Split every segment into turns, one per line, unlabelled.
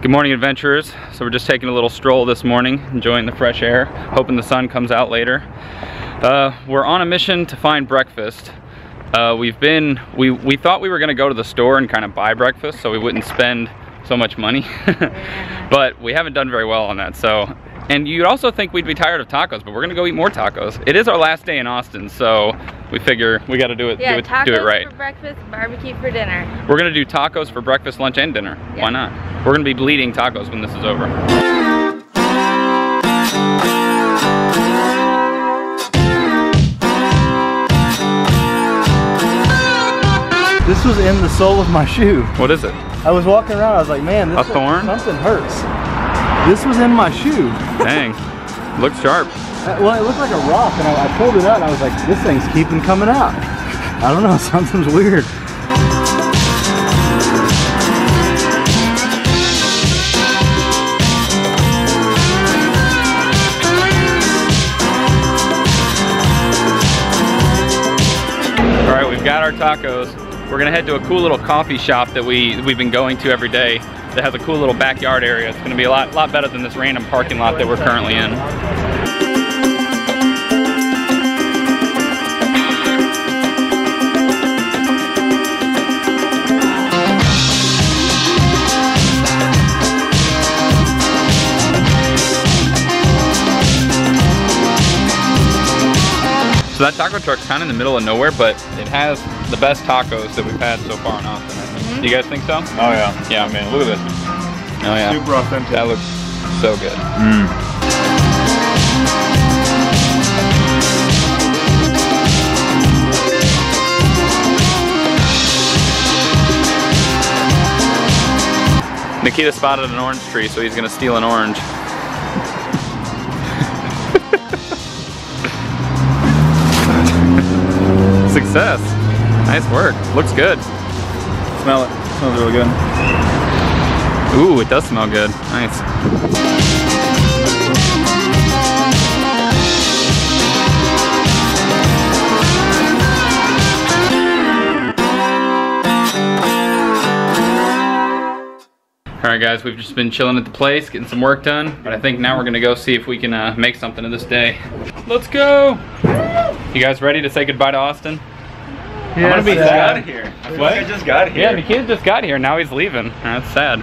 Good morning, adventurers. So we're just taking a little stroll this morning, enjoying the fresh air, hoping the sun comes out later. Uh, we're on a mission to find breakfast. Uh, we've been, we, we thought we were gonna go to the store and kind of buy breakfast so we wouldn't spend so much money. but we haven't done very well on that. So, and you'd also think we'd be tired of tacos, but we're gonna go eat more tacos. It is our last day in Austin, so we figure we gotta do it,
Yeah,
do it,
tacos
do it right.
for breakfast, barbecue for dinner.
We're gonna do tacos for breakfast, lunch, and dinner.
Yeah.
Why not? We're gonna be bleeding tacos when this is over.
This was in the sole of my shoe.
What is it?
I was walking around, I was like, man, this
A thorn?
something hurts. This was in my shoe.
Dang. Looks sharp.
Uh, Well, it looked like a rock, and I, I pulled it out, and I was like, this thing's keeping coming out. I don't know, something's weird.
All right, we've got our tacos. We're gonna head to a cool little coffee shop that we, we've been going to every day that has a cool little backyard area. It's gonna be a lot, lot better than this random parking lot that we're currently in. So that taco truck's kind of in the middle of nowhere, but it has the best tacos that we've had so far in Austin. I think. Do you guys think so?
Oh yeah.
Yeah.
I mean, look at this.
Oh yeah.
Super authentic.
That looks so good. Mm. Nikita spotted an orange tree, so he's gonna steal an orange. Success. Nice work. Looks good.
Smell it. smells really good.
Ooh, it does smell good. Nice. All right, guys, we've just been chilling at the place, getting some work done, but I think now we're gonna go see if we can uh, make something of this day. Let's go! You guys ready to say goodbye to Austin?
Yeah,
gonna be sad.
got here. Like I just got here.
Yeah, Nikita just got here, now he's leaving. That's sad.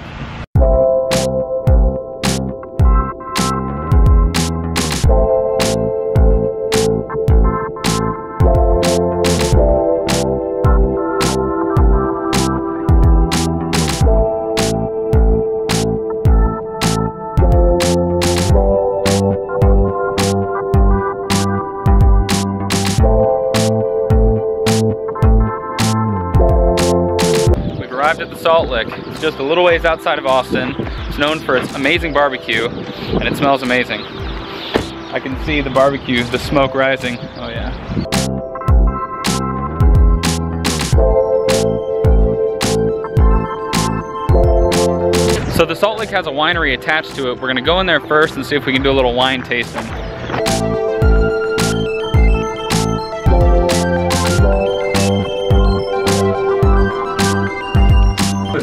At the Salt Lick. It's just a little ways outside of Austin. It's known for its amazing barbecue, and it smells amazing. I can see the barbecue, the smoke rising. Oh yeah. So the Salt Lick has a winery attached to it. We're gonna go in there first and see if we can do a little wine tasting.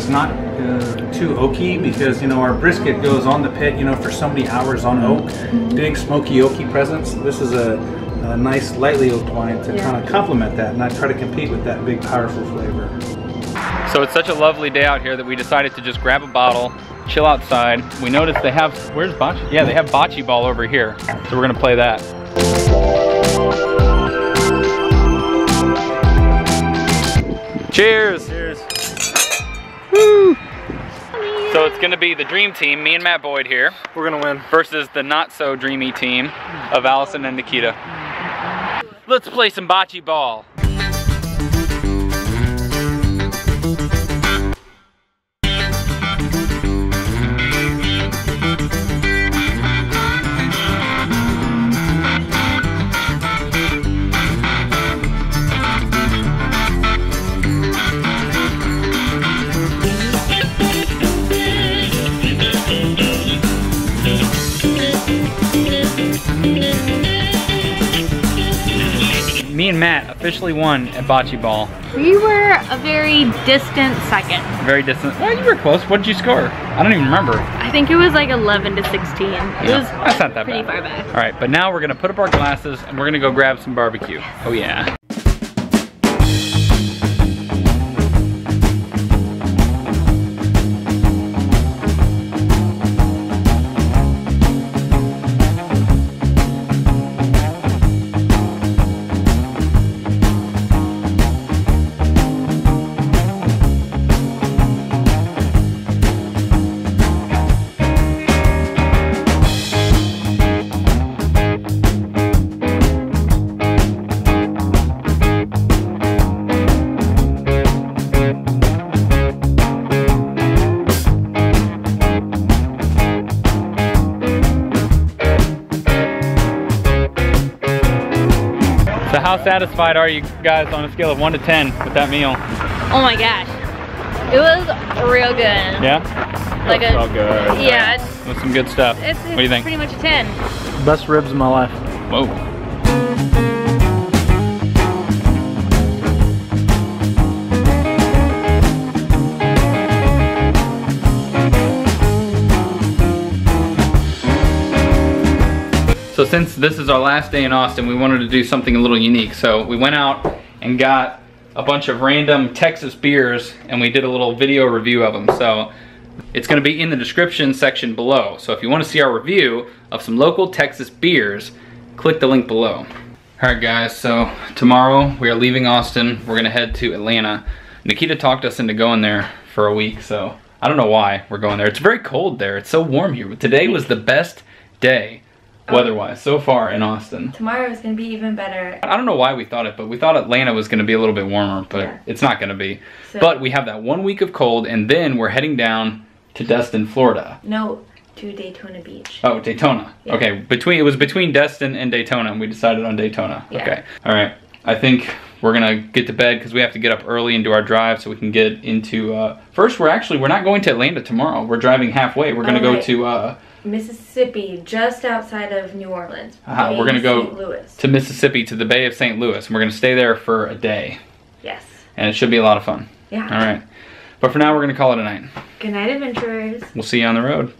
Not uh, too oaky because you know our brisket goes on the pit, you know, for so many hours on oak. Big smoky oaky presence. This is a, a nice lightly oaked wine to
Yeah.
kind of complement that, and not try to compete with that big powerful flavor.
So it's such a lovely day out here that we decided to just grab a bottle, chill outside. We noticed they have, where's bocce? Yeah, they have bocce ball over here. So we're gonna play that. Cheers! Cheers. Woo! So it's gonna be the dream team, me and Matt Boyd here,
We're gonna win.
versus the not so dreamy team of Allison and Nikita. Let's play some bocce ball. Me and Matt officially won at bocce ball.
We were a very distant second.
Very distant. Well, you were close. What did you score? I don't even remember.
I think it was like 11 to 16. It
Yeah,
was
that's not that
pretty
bad.
far back.
All right, but now we're gonna put up our glasses and we're gonna go grab some barbecue. Oh yeah. So how satisfied are you guys on a scale of one to 10 with that meal?
Oh my gosh. It was real good.
Yeah?
Like a,
good.
Yeah, it's,
With some good stuff.
it's,
what do you think?
pretty much a 10.
Best ribs of my life.
Whoa. So since this is our last day in Austin, we wanted to do something a little unique. So we went out and got a bunch of random Texas beers and we did a little video review of them. So it's gonna be in the description section below. So if you wanna see our review of some local Texas beers, click the link below. All right guys, so tomorrow we are leaving Austin. We're gonna head to Atlanta. Nikita talked us into going there for a week, so I don't know why we're going there. It's very cold there. It's so warm here. But today was the best day weather-wise so far in Austin.
Tomorrow is going to be even better.
I don't know why we thought it, but we thought Atlanta was going to be a little bit warmer, but
Yeah.
it's not going to be.
So-
But we have that one week of cold, and then we're heading down to Destin, Florida.
No, to Daytona Beach.
Oh, Daytona.
Yeah.
Okay, between it was between Destin and Daytona, and we decided on Daytona.
Yeah.
Okay. All right. I think we're gonna get to bed because we have to get up early and do our drive so we can get into. Uh, first, we're actually we're not going to Atlanta tomorrow. We're driving halfway. We're gonna
Oh,
go
right.
to uh,
Mississippi, just outside of New Orleans.
Uh-huh, we're gonna go
St. Louis.
to Mississippi to the Bay of St. Louis, and we're gonna stay there for a day,
Yes.
and it should be a lot of fun.
Yeah.
All right. But for now, we're gonna call it a night.
Good night, adventurers.
We'll see you on the road.